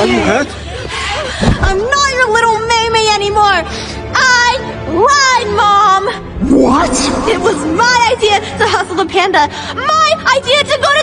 Are you hurt? I'm not your little Mei-Mei anymore. I lied, Mom. What? It was my idea to hustle the panda. My idea to go to